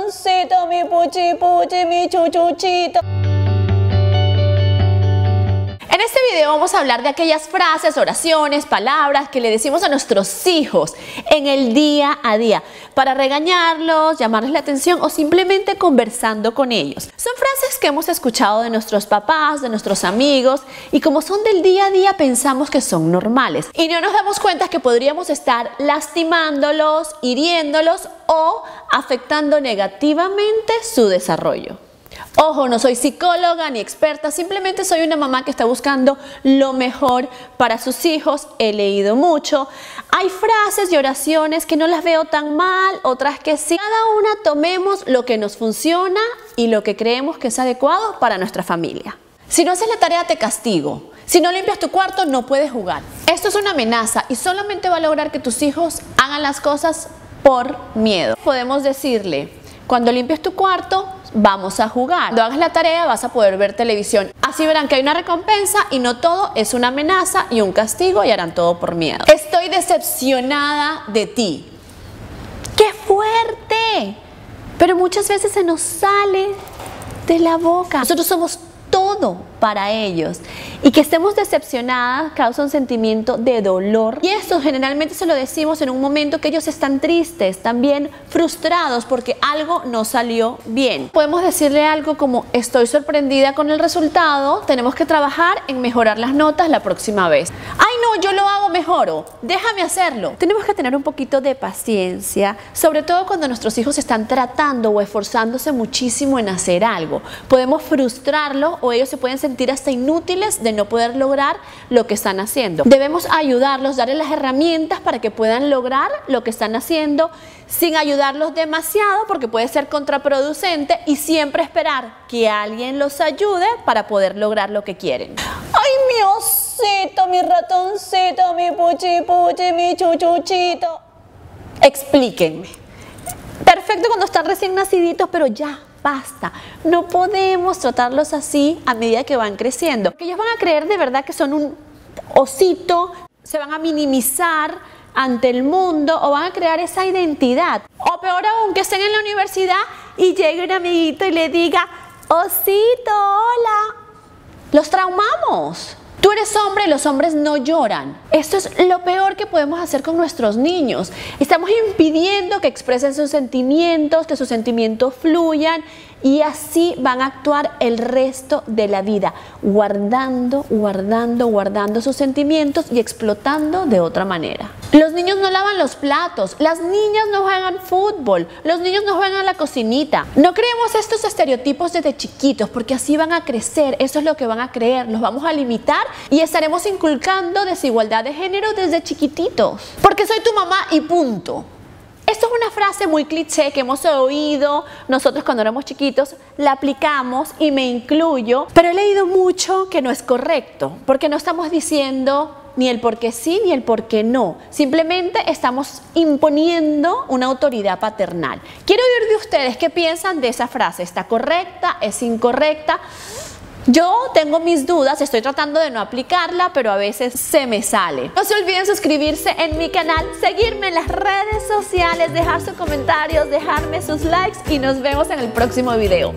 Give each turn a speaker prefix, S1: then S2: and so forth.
S1: ratoncito, mi puchi puchi, mi chuchuchito. En este video vamos a hablar de aquellas frases, oraciones, palabras que le decimos a nuestros hijos en el día a día para regañarlos, llamarles la atención o simplemente conversando con ellos. Son frases que hemos escuchado de nuestros papás, de nuestros amigos y como son del día a día pensamos que son normales y no nos damos cuenta que podríamos estar lastimándolos, hiriéndolos o afectando negativamente su desarrollo. Ojo, no soy psicóloga ni experta, simplemente soy una mamá que está buscando lo mejor para sus hijos. He leído mucho. Hay frases y oraciones que no las veo tan mal, otras que sí. Cada una tomemos lo que nos funciona y lo que creemos que es adecuado para nuestra familia. Si no haces la tarea te castigo. Si no limpias tu cuarto no puedes jugar. Esto es una amenaza y solamente va a lograr que tus hijos hagan las cosas por miedo. Podemos decirle, cuando limpies tu cuarto, vamos a jugar. Cuando hagas la tarea vas a poder ver televisión. Así verán que hay una recompensa y no todo es una amenaza y un castigo y harán todo por miedo. Estoy decepcionada de ti. ¡Qué fuerte! Pero muchas veces se nos sale de la boca. Nosotros somos todo para ellos. Y que estemos decepcionadas causa un sentimiento de dolor. Y esto generalmente se lo decimos en un momento que ellos están tristes, también frustrados porque algo no salió bien. Podemos decirle algo como estoy sorprendida con el resultado, tenemos que trabajar en mejorar las notas la próxima vez. Ay no, yo lo hago mejor, déjame hacerlo. Tenemos que tener un poquito de paciencia, sobre todo cuando nuestros hijos están tratando o esforzándose muchísimo en hacer algo. Podemos frustrarlo o ellos se pueden sentir hasta inútiles no poder lograr lo que están haciendo. Debemos ayudarlos, darles las herramientas para que puedan lograr lo que están haciendo sin ayudarlos demasiado porque puede ser contraproducente y siempre esperar que alguien los ayude para poder lograr lo que quieren. ¡Ay, mi osito, mi ratoncito, mi puchi puchi, mi chuchuchito! Explíquenme. Perfecto cuando están recién naciditos, pero ya, basta. No podemos tratarlos así a medida que van creciendo. Que ellos van a creer de verdad que son un osito, se van a minimizar ante el mundo o van a crear esa identidad. O peor aún, que estén en la universidad y llegue un amiguito y le diga, osito, hola. Los traumamos. Tú eres hombre y los hombres no lloran. Esto es lo peor que podemos hacer con nuestros niños. Estamos impidiendo que expresen sus sentimientos, que sus sentimientos fluyan y así van a actuar el resto de la vida, guardando, guardando, guardando sus sentimientos y explotando de otra manera. Los niños no lavan los platos, las niñas no juegan fútbol, los niños no juegan a la cocinita. No creemos estos estereotipos desde chiquitos porque así van a crecer, eso es lo que van a creer, los vamos a limitar y estaremos inculcando desigualdad de género desde chiquititos. Porque soy tu mamá y punto. Esto es una frase muy cliché que hemos oído nosotros cuando éramos chiquitos, la aplicamos y me incluyo, pero he leído mucho que no es correcto, porque no estamos diciendo ni el por qué sí ni el por qué no. Simplemente estamos imponiendo una autoridad paternal. Quiero oír de ustedes qué piensan de esa frase. ¿Está correcta? ¿Es incorrecta? Yo tengo mis dudas, estoy tratando de no aplicarla, pero a veces se me sale. No se olviden suscribirse en mi canal, seguirme en las redes sociales, dejar sus comentarios, dejarme sus likes y nos vemos en el próximo video.